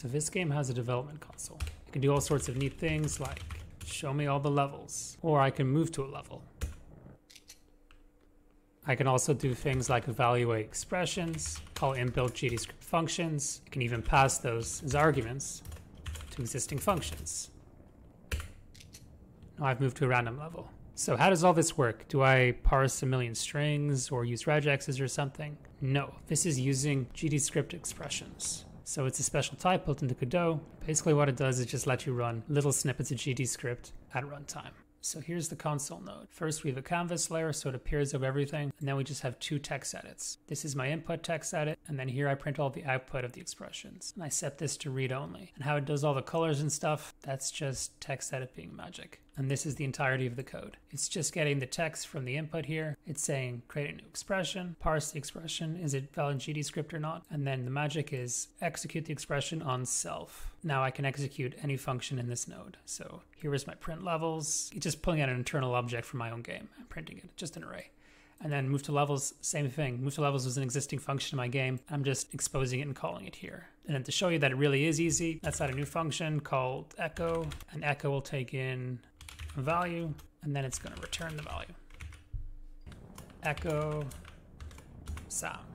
So this game has a development console. I can do all sorts of neat things like show me all the levels, or I can move to a level. I can also do things like evaluate expressions, call inbuilt GDScript functions. I can even pass those as arguments to existing functions. Now I've moved to a random level. So how does all this work? Do I parse a million strings or use regexes or something? No, this is using GDScript expressions. So it's a special type built into Godot. Basically what it does is just let you run little snippets of GDScript at runtime. So here's the console node. First, we have a canvas layer, so it appears of everything, and then we just have two text edits. This is my input text edit, and then here I print all the output of the expressions. And I set this to read only. And how it does all the colors and stuff, that's just text edit being magic. And this is the entirety of the code. It's just getting the text from the input here. It's saying create a new expression, parse the expression, is it valid GDScript or not? And then the magic is execute the expression on self. Now I can execute any function in this node. So here is my print levels. It's just pulling out an internal object from my own game and printing it, just an array. And then move to levels, same thing. Move to levels was an existing function in my game. I'm just exposing it and calling it here. And then to show you that it really is easy, let's add a new function called echo. And echo will take in a value, and then it's going to return the value. Echo sound.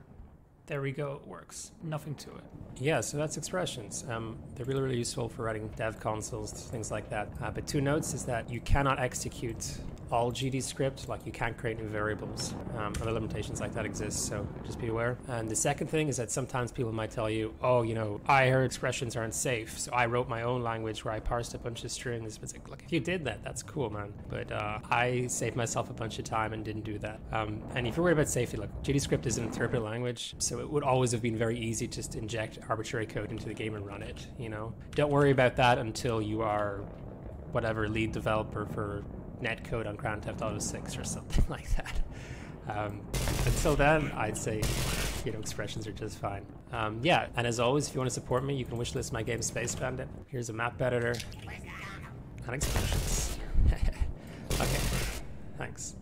There we go, it works. Nothing to it. Yeah, so that's expressions. Um, they're really, really useful for writing dev consoles, things like that. Uh, but two notes is that you cannot execute all GDScript, like you can't create new variables. Um, other limitations like that exist, so just be aware. And the second thing is that sometimes people might tell you, oh, you know, I heard expressions aren't safe, so I wrote my own language where I parsed a bunch of strings. It's like, look, if you did that, that's cool, man. But uh, I saved myself a bunch of time and didn't do that. Um, and if you're worried about safety, look, GDScript is an interpreted language, so it would always have been very easy just to inject arbitrary code into the game and run it, you know? Don't worry about that until you are whatever lead developer for netcode on Grand Theft Auto 6 or something like that. Um, until then, I'd say, you know, expressions are just fine. Um, yeah, and as always, if you want to support me, you can wishlist my game Space Bandit. Here's a map editor and expressions. okay, thanks.